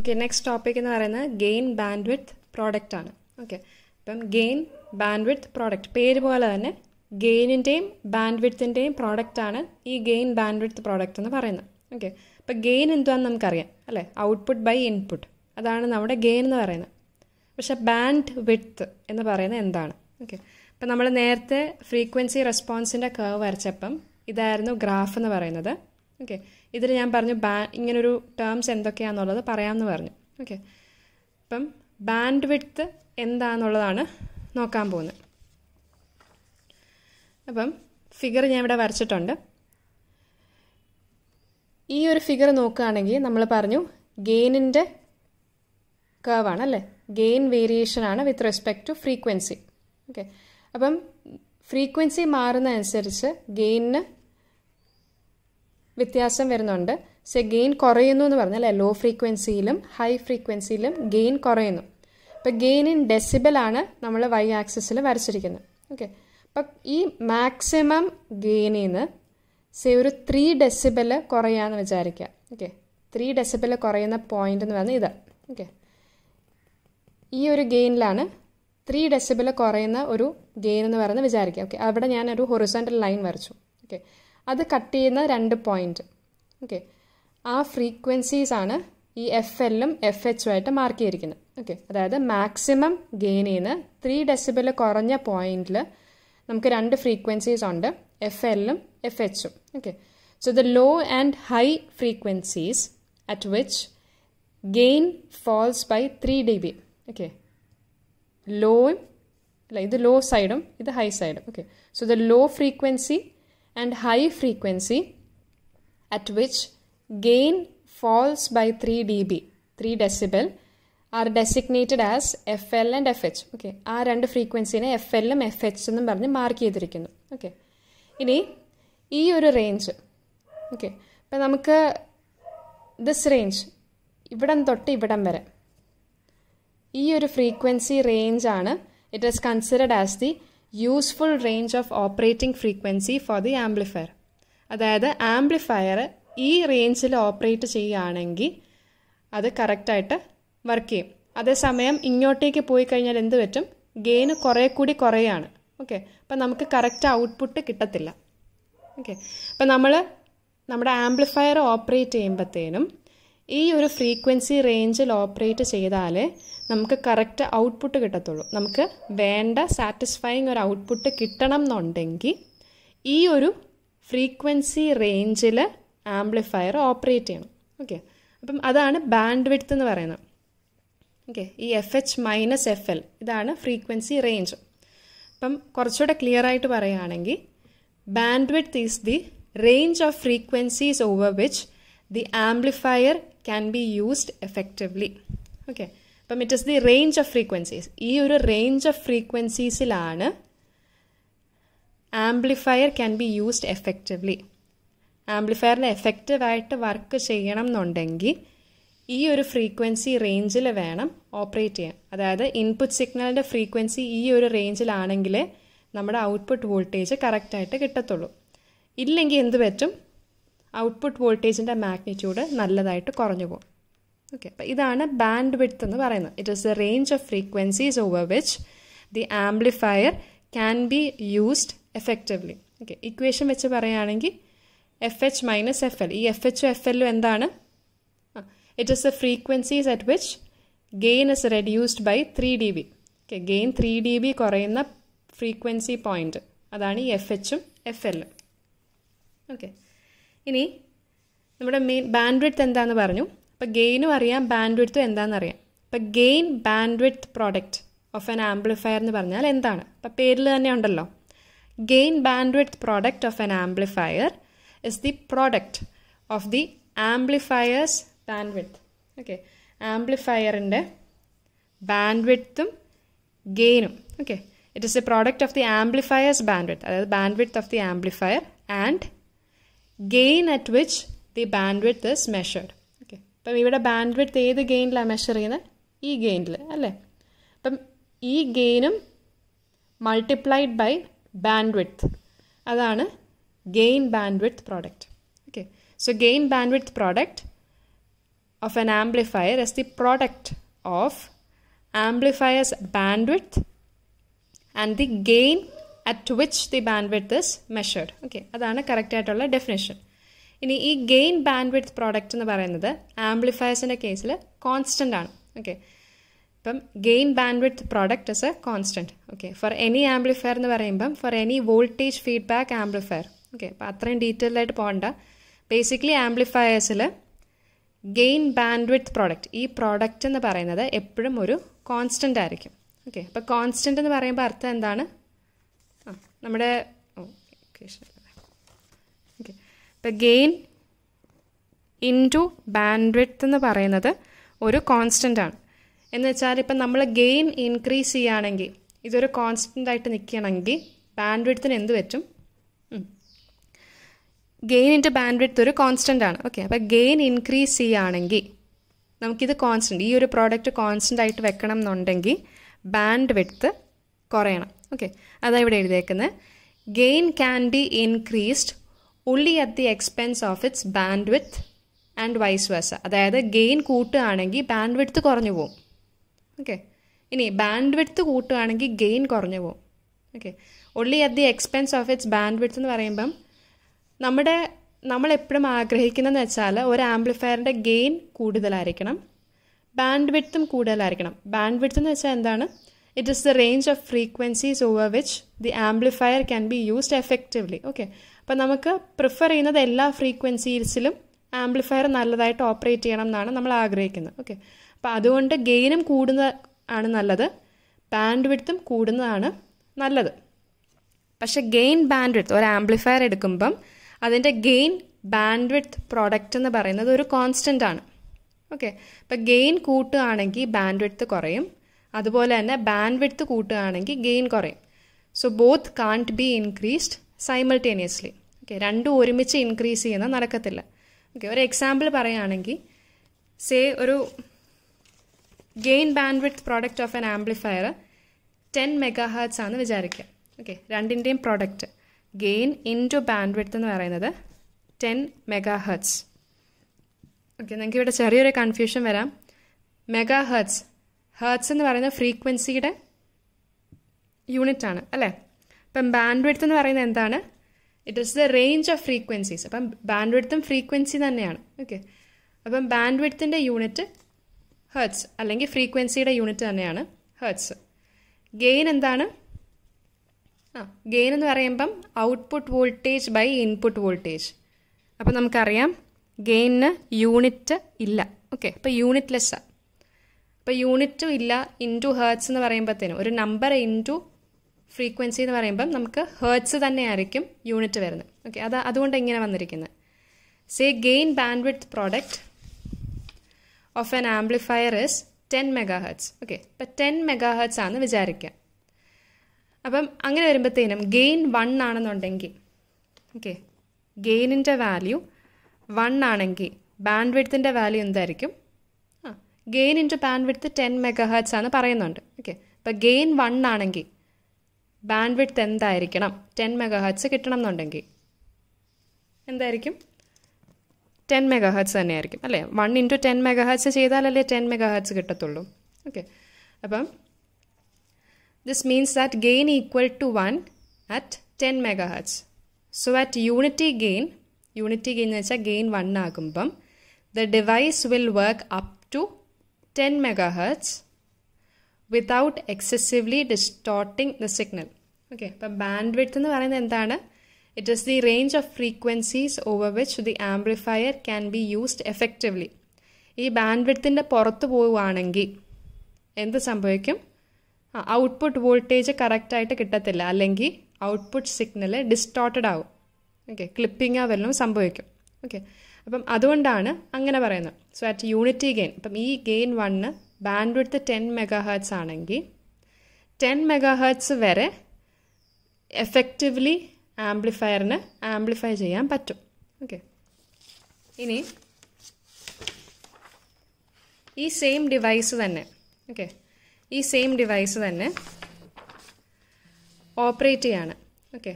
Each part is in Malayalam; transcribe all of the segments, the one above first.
ഓക്കെ നെക്സ്റ്റ് ടോപ്പിക് എന്ന് പറയുന്നത് ഗെയിൻ ബാൻഡ് വിത്ത് പ്രോഡക്റ്റ് ആണ്. ഓക്കെ അപ്പം ഗെയിൻ ബാൻഡ് വിത്ത് പ്രോഡക്റ്റ് പേര് പോലെ തന്നെ ഗെയിനിന്റെയും ബാൻഡ് വിത്തിന്റെയും ആണ് ഈ ഗെയിൻ ബാൻഡ് വിത്ത് പ്രോഡക്റ്റ് എന്ന് പറയുന്നത്. ഓക്കെ അപ്പോൾ ഗെയിൻ എന്തുവാണെന്ന് നമുക്കറിയാം അല്ലേ? ഔട്ട്പുട്ട് ബൈ ഇൻപുട്ട് അതാണ് നമ്മുടെ ഗെയിൻ എന്ന് പറയുന്നത്. പക്ഷെ ബാൻഡ് വിത്ത് എന്ന് പറയുന്നത് എന്താണ്? ഓക്കെ അപ്പം നമ്മൾ നേരത്തെ ഫ്രീക്വൻസി റെസ്പോൺസിന്റെ കർവ് വരച്ചപ്പം ഇതായിരുന്നു ഗ്രാഫ് എന്ന് പറയുന്നത്. ഓക്കെ ഇതിൽ ഞാൻ പറഞ്ഞു ബാ ഇങ്ങനൊരു ടേംസ് എന്തൊക്കെയാണെന്നുള്ളത് പറയാമെന്ന് പറഞ്ഞു. ഓക്കെ അപ്പം ബാൻഡ് വിഡ്ത്ത് എന്താണെന്നുള്ളതാണ് നോക്കാൻ പോകുന്നത്. അപ്പം ഫിഗർ ഞാൻ ഇവിടെ വരച്ചിട്ടുണ്ട്. ഈ ഒരു ഫിഗർ നോക്കുകയാണെങ്കിൽ നമ്മൾ പറഞ്ഞു ഗെയിനിന്റെ കേവാണ് അല്ലേ? ഗെയിൻ വേരിയേഷൻ ആണ് with respect to frequency okay അപ്പം ഫ്രീക്വൻസി മാറുന്ന അനുസരിച്ച് ഗെയിനിന് വ്യത്യാസം വരുന്നുണ്ട്. സെ ഗെയിൻ കുറയുന്നു എന്ന് പറഞ്ഞാൽ ലോ ഫ്രീക്വൻസിയിലും ഹൈ ഫ്രീക്വൻസിയിലും ഗെയിൻ കുറയുന്നു. അപ്പോൾ ഗെയിൻ ഇൻ ഡെസിബൽ ആണ് നമ്മൾ വൈ ആക്സിസിൽ വരച്ചിരിക്കുന്നത്. ഓക്കെ അപ്പം ഈ മാക്സിമം ഗെയിനിൽ നിന്ന് സേ ഒരു ത്രീ ഡെസിബൽ കുറയാന്ന് വിചാരിക്കുക. ഓക്കെ ത്രീ ഡെസിബൽ കുറയുന്ന പോയിന്റ് എന്ന് പറഞ്ഞാൽ ഇത്. ഓക്കെ ഈ ഒരു ഗെയിനിലാണ് ത്രീ ഡെസിബിൾ കുറയുന്ന ഒരു ഗെയിൻ എന്ന് പറയുന്നത് വിചാരിക്കുക. ഓക്കെ അവിടെ ഞാൻ ഒരു ഹൊറിസോണ്ടൽ ലൈൻ വരച്ചു. ഓക്കെ അത് കട്ട് ചെയ്യുന്ന രണ്ട് പോയിന്റ് ഓക്കെ ആ ഫ്രീക്വൻസീസ് ആണ് ഈ എഫ് എല്ലും എഫ് എച്ചും ആയിട്ട് മാർക്ക് ചെയ്തിരിക്കുന്നത്. ഓക്കെ അതായത് മാക്സിമം ഗെയിനിൽ നിന്ന് ത്രീ ഡെസിബിൾ കുറഞ്ഞ പോയിന്റിൽ നമുക്ക് രണ്ട് ഫ്രീക്വൻസീസ് ഉണ്ട്. എഫ് എല്ലും F എച്ചും okay so the low and high frequencies at which gain falls by three D B okay ലോയും അല്ല ഇത് ലോ സൈഡും ഇത് ഹൈ സൈഡും okay so the low frequency high frequency at which gain falls by three D B three decibel are designated as F L and F H okay ആ രണ്ട് ഫ്രീക്വൻസിനെ എഫ് എല്ലും എഫ് എച്ച് എന്നും പറഞ്ഞ് മാർക്ക് ചെയ്തിരിക്കുന്നു. ഓക്കെ ഇനി ഈ ഒരു റേഞ്ച് ഓക്കെ അപ്പം നമുക്ക് ദിസ് റേഞ്ച് ഇവിടം തൊട്ട് ഇവിടം വരെ. ഈ ഒരു ഫ്രീക്വൻസി റേഞ്ച് ആണ്. It is considered as the useful range of operating frequency for the amplifier അതായത് ആംപ്ലിഫയർ ഈ റേഞ്ചിൽ ഓപ്പറേറ്റ് ചെയ്യുകയാണെങ്കിൽ അത് കറക്റ്റായിട്ട് വർക്ക് ചെയ്യും. അതേസമയം ഇങ്ങോട്ടേക്ക് പോയി കഴിഞ്ഞാൽ എന്ത് പറ്റും? ഗെയിന് കുറേ കൂടി കുറയാണ്. ഓക്കെ അപ്പം നമുക്ക് കറക്റ്റ് ഔട്ട്പുട്ട് കിട്ടത്തില്ല. ഓക്കെ അപ്പം നമ്മൾ നമ്മുടെ ആംപ്ലിഫയർ ഓപ്പറേറ്റ് ചെയ്യുമ്പോഴത്തേനും ഈ ഒരു ഫ്രീക്വൻസി റേഞ്ചിൽ ഓപ്പറേറ്റ് ചെയ്താലേ നമുക്ക് കറക്റ്റ് ഔട്ട്പുട്ട് കിട്ടത്തുള്ളൂ. നമുക്ക് വേണ്ട സാറ്റിസ്ഫൈങ് ഒരു ഔട്ട്പുട്ട് കിട്ടണം എന്നുണ്ടെങ്കിൽ ഈ ഒരു ഫ്രീക്വൻസി റേഞ്ചിൽ ആംപ്ലിഫയർ ഓപ്പറേറ്റ് ചെയ്യണം. ഓക്കെ അപ്പം അതാണ് ബാൻഡ് വിഡ്ത്ത് എന്ന് പറയുന്നത്. ഓക്കെ ഈ F H minus F L ഇതാണ് ഫ്രീക്വൻസി റേഞ്ച് അപ്പം കുറച്ചുകൂടെ ക്ലിയർ ആയിട്ട് പറയുകയാണെങ്കിൽ bandwidth is the range of frequencies over which the amplifier can be used effectively okay അപ്പം it is the range of frequencies ഈ ഒരു range of ഫ്രീക്വൻസീസിലാണ് amplifier can be used effectively ആംപ്ലിഫയറിന് എഫക്റ്റീവായിട്ട് വർക്ക് ചെയ്യണം എന്നുണ്ടെങ്കിൽ ഈ ഒരു ഫ്രീക്വൻസി റേഞ്ചിൽ വേണം ഓപ്പറേറ്റ് ചെയ്യാൻ. അതായത് ഇൻപുട്ട് സിഗ്നലിന്റെ ഫ്രീക്വൻസി ഈ ഒരു റേഞ്ചിലാണെങ്കിൽ നമ്മുടെ ഔട്ട്പുട്ട് വോൾട്ടേജ് കറക്റ്റായിട്ട് കിട്ടത്തുള്ളൂ. ഇല്ലെങ്കിൽ എന്ത് പറ്റും? ഔട്ട്പുട്ട് വോൾട്ടേജിന്റെ മാഗ്നിറ്റ്യൂഡ് നല്ലതായിട്ട് കുറഞ്ഞു പോകും. ഓക്കെ അപ്പോൾ ഇതാണ് ബാൻഡ് വിഡ്ത്ത് എന്ന് പറയുന്നത്. It is the range of frequencies over which the amplifier can be used effectively okay equation വെച്ച് പറയുകയാണെങ്കിൽ F H minus F L ഈ എഫ് എച്ചും എഫ് എല്ലും എന്താണ്? It is the frequencies at which gain is reduced by three D B okay gain three D B കുറയുന്ന ഫ്രീക്വൻസി പോയിന്റ് അതാണ് ഈ എഫ് എച്ചും എഫ് എല്ലും ഓക്കെ ഇനി നമ്മുടെ മെയിൻ ബാൻഡ് വിഡ്ത്ത് എന്താണെന്ന് പറഞ്ഞു അപ്പോൾ ഗെയിനും അറിയാം ബാൻഡ് വിഡ്ത്തും എന്താണെന്ന് അറിയാം. അപ്പോൾ gain bandwidth product of an amplifier എന്ന് പറഞ്ഞാൽ എന്താണ്? അപ്പോൾ പേരിൽ തന്നെ ഉണ്ടല്ലോ. Gain bandwidth product of an amplifier is the product of the amplifier's bandwidth okay ആംപ്ലിഫയറിന്റെ ബാൻഡ് വിഡ്ത്തും ഗെയിനും okay it is a product of the amplifier's bandwidth അതായത് bandwidth of the amplifier and gain at which the bandwidth is measured okay അപ്പം ഇവിടെ ബാൻഡ് വിഡ്ത്ത് ഏത് ഗെയിനിലാണ് മെഷർ ചെയ്യുന്നത്? ഈ ഗെയിനിൽ അല്ലേ? അപ്പം ഈ ഗെയിനും മൾട്ടിപ്ലൈഡ് ബൈ ബാൻഡ് വിഡ്ത്ത് അതാണ് gain bandwidth product okay so gain bandwidth product of an amplifier is the product of amplifier's bandwidth and the gain at which the bandwidth is measured okay അതാണ് കറക്റ്റ് ആയിട്ടുള്ള ഡെഫിനേഷൻ ഇനി ഈ ഗെയിൻ ബാൻഡ് വിത്ത് പ്രോഡക്റ്റ് എന്ന് പറയുന്നത് ആംപ്ലിഫയേഴ്സിന്റെ കേസിൽ കോൺസ്റ്റന്റ് ആണ്. ഓക്കെ ഇപ്പം gain bandwidth product is a constant okay for any amplifier എന്ന് പറയുമ്പം for any voltage feedback amplifier okay അപ്പോൾ അത്രയും ഡീറ്റെയിൽഡ് പോകണ്ട. ബേസിക്കലി ആംപ്ലിഫയേഴ്സിൽ ഗെയിൻ ബാൻഡ് വിത്ത് പ്രോഡക്റ്റ് ഈ പ്രോഡക്റ്റ് എന്ന് പറയുന്നത് എപ്പോഴും ഒരു കോൺസ്റ്റന്റ് ആയിരിക്കും. ഓക്കെ അപ്പോൾ കോൺസ്റ്റന്റ് എന്ന് പറയുമ്പോൾ അർത്ഥം എന്താണ്? നമ്മുടെ ഓക്കെ ഇപ്പം ഗെയിൻ ഇൻ ടു ബാൻഡ്വിഡ്ത്ത് എന്ന് പറയുന്നത് ഒരു കോൺസ്റ്റന്റ് ആണ്. എന്ന് വെച്ചാൽ ഇപ്പം നമ്മൾ ഗെയിൻ ഇൻക്രീസ് ചെയ്യുകയാണെങ്കിൽ ഇതൊരു കോൺസ്റ്റന്റ് ആയിട്ട് നിൽക്കുകയാണെങ്കിൽ ബാൻഡ്വിഡ്ത്തിന് എന്ത് പറ്റും? ഗെയിൻ ഇന്റു ബാൻഡ്വിഡ്ത്ത് ഒരു കോൺസ്റ്റന്റ് ആണ്. ഓക്കെ അപ്പോൾ ഗെയിൻ ഇൻക്രീസ് ചെയ്യുകയാണെങ്കിൽ നമുക്കിത് കോൺസ്റ്റന്റ് ഈ ഒരു പ്രോഡക്റ്റ് കോൺസ്റ്റന്റ് ആയിട്ട് വെക്കണം എന്നുണ്ടെങ്കിൽ ബാൻഡ് വിഡ്ത്ത് കുറയണം. ഓക്കെ അതാ ഇവിടെ എഴുതിയേക്കുന്നത് gain can be increased only at the expense of its bandwidth and vice versa അതായത് ഗെയിൻ കൂട്ടുകയാണെങ്കിൽ ബാൻഡ് വിഡ്ത്ത് കുറഞ്ഞു പോകും ഓക്കെ ഇനി ബാൻഡ് വിഡ്ത്ത് കൂട്ടുകയാണെങ്കിൽ ഗെയിൻ കുറഞ്ഞു പോകും okay only at the expense of its bandwidth എന്ന് പറയുമ്പം നമ്മുടെ നമ്മൾ എപ്പോഴും ആഗ്രഹിക്കുന്നതെന്ന് വെച്ചാൽ ഒരു ആംപ്ലിഫയറിന്റെ ഗെയിൻ കൂടുതലായിരിക്കണം. ബാൻഡ് വിഡ്ത്തും കൂടുതലായിരിക്കണം. ബാൻഡ് വിഡ്ത്ത് എന്ന് വെച്ചാൽ എന്താണ്? It is the range of frequencies over which the amplifier can be used effectively okay അപ്പം നമുക്ക് പ്രിഫർ ചെയ്യുന്നത് എല്ലാ ഫ്രീക്വൻസീസിലും ആംപ്ലിഫയർ നല്ലതായിട്ട് ഓപ്പറേറ്റ് ചെയ്യണം എന്നാണ് നമ്മൾ ആഗ്രഹിക്കുന്നത്. ഓക്കെ അപ്പോൾ അതുകൊണ്ട് ഗെയിനും കൂടുന്ന ആണ് നല്ലത്. ബാൻഡ് വിഡ്ത്തും കൂടുന്നതാണ് നല്ലത്. പക്ഷെ ഗെയിൻ ബാൻഡ് വിഡ്ത്ത് ഒരു ആംപ്ലിഫയർ എടുക്കുമ്പം അതിന്റെ ഗെയിൻ ബാൻഡ് വിഡ്ത്ത് പ്രോഡക്റ്റ് എന്ന് പറയുന്നത് ഒരു കോൺസ്റ്റന്റ് ആണ്. ഓക്കെ അപ്പോൾ ഗെയിൻ കൂട്ടുകയാണെങ്കിൽ ബാൻഡ് വിഡ്ത്ത് കുറയും. അതുപോലെ തന്നെ ബാൻഡ് വിഡ്ത്ത് കൂട്ടുകയാണെങ്കിൽ ഗെയിൻ കുറയും. So both can't be increased simultaneously okay രണ്ടും ഒരുമിച്ച് ഇൻക്രീസ് ചെയ്യുന്ന നടക്കത്തില്ല. ഓക്കെ ഒരു എക്സാമ്പിൾ പറയുകയാണെങ്കിൽ സേ ഒരു gain bandwidth product of an amplifier ten megahertz ആണെന്ന് വിചാരിക്കുക. ഓക്കെ രണ്ടിന്റെയും product gain into bandwidth എന്ന് പറയുന്നത് ടെൻ മെഗാ ഹേർട്സ് ഓക്കെ നിങ്ങൾക്ക് ഇവിടെ ചെറിയൊരു കൺഫ്യൂഷൻ വരാം. മെഗാ ഹേർട്സ് ഹേർട്സ് എന്ന് പറയുന്നത് ഫ്രീക്വൻസിയുടെ യൂണിറ്റ് ആണ് അല്ലേ? അപ്പം ബാൻഡ് വിഡ്ത്ത് എന്ന് പറയുന്നത് എന്താണ്? It is the range of frequencies അപ്പം ബാൻഡ് വിഡ്ത്തും ഫ്രീക്വൻസി തന്നെയാണ് ഓക്കെ അപ്പം ബാൻഡ് വിഡ്ത്തിന്റെ യൂണിറ്റ് ഹേർട്സ് അല്ലെങ്കിൽ ഫ്രീക്വൻസിയുടെ യൂണിറ്റ് തന്നെയാണ് ഹേർട്സ് ഗെയിൻ എന്താണ്? ആ ഗെയിൻ എന്ന് പറയുമ്പം output voltage by input voltage അപ്പം നമുക്കറിയാം ഗെയിനിന് യൂണിറ്റ് ഇല്ല ഓക്കെ അപ്പോൾ യൂണിറ്റ് അപ്പോൾ യൂണിറ്റും ഇല്ല ഇന്റു ഹേർട്സ് എന്ന് പറയുമ്പോഴത്തേനും ഒരു നമ്പർ ഇന്റു ഫ്രീക്വൻസി എന്ന് പറയുമ്പം നമുക്ക് ഹേർട്സ് തന്നെയായിരിക്കും യൂണിറ്റ് വരുന്നത്. ഓക്കെ അത് അതുകൊണ്ട് ഇങ്ങനെ വന്നിരിക്കുന്നത്. Say gain bandwidth product of an amplifier is ten megahertz okay ഇപ്പം ടെൻ മെഗാ ഹേർട്സ് ആണെന്ന് വിചാരിക്കുക. അപ്പം അങ്ങനെ വരുമ്പോഴത്തേനും ഗെയിൻ വൺ ആണെന്നുണ്ടെങ്കിൽ ഓക്കെ ഗെയിനിന്റെ വാല്യൂ വൺ ആണെങ്കിൽ ബാൻഡ് വിഡ്ത്തിന്റെ വാല്യൂ എന്തായിരിക്കും? Gain into bandwidth ten megahertz ആണ് പറയുന്നുണ്ട്. ഓക്കെ അപ്പോൾ ഗെയിൻ വൺ ആണെങ്കിൽ ബാൻഡ് വിഡ്ത്ത് എന്തായിരിക്കണം? ടെൻ മെഗാ ഹേർട്സ് കിട്ടണം എന്നുണ്ടെങ്കിൽ എന്തായിരിക്കും? ടെൻ മെഗാ ഹേർട്സ് തന്നെയായിരിക്കും. അല്ലേ? One into ten mega hertz ചെയ്താലല്ലേ ten mega hertz കിട്ടത്തുള്ളൂ. ഓക്കെ അപ്പം this means that gain equal to one at ten megahertz so at unity gain unity gain എന്ന് വെച്ചാൽ ഗെയിൻ വൺ ആകുമ്പം the device will work up to ten megahertz without excessively distorting the signal okay അപ്പം ബാൻഡ് വിഡ്ത്ത് എന്ന് പറയുന്നത് എന്താണ്? It is the range of frequencies over which the amplifier can be used effectively ഈ ബാൻഡ് വിഡ്ത്തിന്റെ പുറത്ത് പോവുകയാണെങ്കിൽ എന്ത് സംഭവിക്കും? ഔട്ട്പുട്ട് വോൾട്ടേജ് കറക്റ്റായിട്ട് കിട്ടത്തില്ല. അല്ലെങ്കിൽ ഔട്ട്പുട്ട് സിഗ്നൽ ഡിസ്റ്റോർട്ടഡ് ആവും. ഓക്കെ ക്ലിപ്പിംഗ് വല്ലതും സംഭവിക്കും. ഓക്കെ അപ്പം അതുകൊണ്ടാണ് അങ്ങനെ പറയുന്നത്. സോ അറ്റ് യൂണിറ്റി ഗെയിൻ അപ്പം ഈ gain one bandwidth ten megahertz ആണെങ്കിൽ ടെൻ മെഗാ ഹേർട്സ് വരെ എഫക്റ്റീവ്ലി ആംപ്ലിഫയറിന് ആംപ്ലിഫൈ ചെയ്യാൻ പറ്റും. ഓക്കെ ഇനി ഈ സെയിം ഡിവൈസ് തന്നെ. ഓക്കെ ഈ സെയിം ഡിവൈസ് തന്നെ ഓപ്പറേറ്റ് ചെയ്യാണ്. ഓക്കെ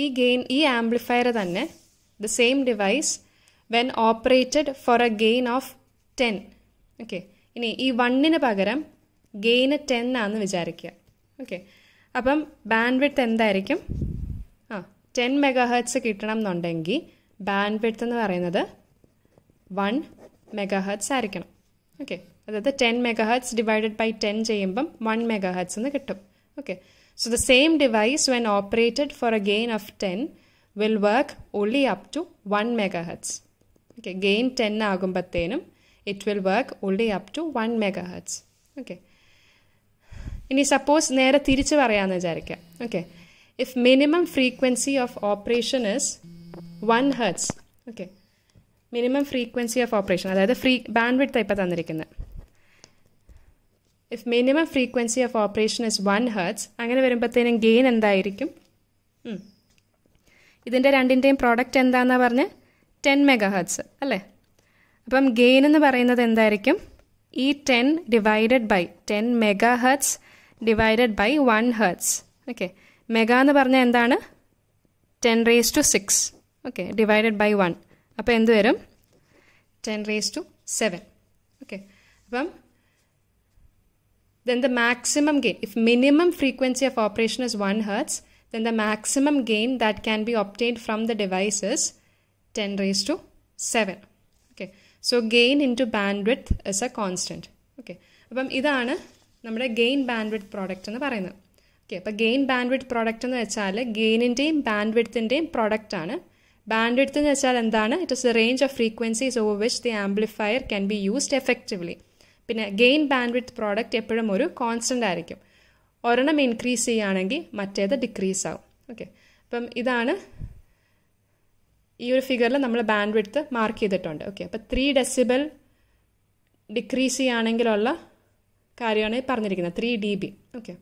ഈ ഗെയിൻ ഈ ആംപ്ലിഫയർ തന്നെ the same device when operated for a gain of ten okay ഇനി ഈ വണ്ണിന് പകരം ഗെയിന് ടെൻ ആണെന്ന് വിചാരിക്കുക. ഓക്കെ അപ്പം ബാൻഡ് വിഡ്ത്ത് എന്തായിരിക്കും? ആ ടെൻ മെഗാ ഹെർട്സ് കിട്ടണം എന്നുണ്ടെങ്കിൽ ബാൻഡ് വിഡ്ത്ത് എന്ന് പറയുന്നത് വൺ മെഗാ ഹെർട്സ് ആയിരിക്കണം. ഓക്കെ അതായത് ten megahertz divided by ten ചെയ്യുമ്പം വൺ മെഗാ എന്ന് കിട്ടും. Okay the same device when operated for a gain of ten will work only up to one megahertz okay gain ten ആകുമ്പോഴത്തേനും it will work only up to one megahertz okay ഇനി സപ്പോസ് നേരെ തിരിച്ച് പറയാമെന്ന് വിചാരിക്കാം. Okay if minimum frequency of operation is one hertz okay minimum frequency of operation അതായത് ഫ്രീ ബാൻഡ് വിഡ്ത്ത് ഇപ്പോൾ തന്നിരിക്കുന്നത് if minimum frequency of operation is one hertz അങ്ങനെ വരുമ്പോഴത്തേനും ഗെയിൻ എന്തായിരിക്കും? ഇതിന്റെ രണ്ടിന്റെയും പ്രോഡക്റ്റ് എന്താണെന്നാണ് പറഞ്ഞ്? ടെൻ മെഗാ ഹെർട്സ് അല്ലേ? അപ്പം ഗെയിൻ എന്ന് പറയുന്നത് എന്തായിരിക്കും? ഈ ten divided by ten megahertz divided by one hertz okay mega എന്ന് പറഞ്ഞാൽ എന്താണ്? Ten raise to six okay divided by one അപ്പോൾ എന്ത് വരും? Ten raise to seven okay അപ്പം then the maximum gain if minimum frequency of operation is 1 hertz then the maximum gain that can be obtained from the device is 10 raised to 7 okay. So gain into bandwidth is a constant. Okay. അപ്പം ഇതാണ് നമ്മുടെ ഗെയിൻ ബാൻഡ്വിഡ്ത്ത് പ്രോഡക്റ്റ് എന്ന് പറയുന്നത്. ഓക്കെ അപ്പോൾ ഗെയിൻ ബാൻഡ്വിഡ്ത്ത് പ്രോഡക്റ്റ് എന്ന് വെച്ചാൽ ഗെയിനിന്റെയും ബാൻഡ്വിഡ്ത്തിന്റെയും പ്രോഡക്റ്റ് ആണ്. ബാൻഡ്വിഡ്ത്ത് എന്ന് വെച്ചാൽ എന്താണ്? It is a range of frequencies over which the amplifier can be used effectively പിന്നെ ഗെയിൻ ബാൻഡ്വിഡ്ത്ത് പ്രോഡക്റ്റ് എപ്പോഴും ഒരു കോൺസ്റ്റന്റ് ആയിരിക്കും. ഒരെണ്ണം ഇൻക്രീസ് ചെയ്യുകയാണെങ്കിൽ മറ്റേത് ഡിക്രീസ് ആവും. ഓക്കെ അപ്പം ഇതാണ് ഈ ഒരു ഫിഗറിൽ നമ്മൾ ബാൻഡ്വിഡ്ത്ത് മാർക്ക് ചെയ്തിട്ടുണ്ട്. ഓക്കെ അപ്പോൾ ത്രീ ഡെസിബൽ ഡിക്രീസ് ചെയ്യുകയാണെങ്കിലുള്ള കാര്യമാണ് പറഞ്ഞിരിക്കുന്നത്. Three D B okay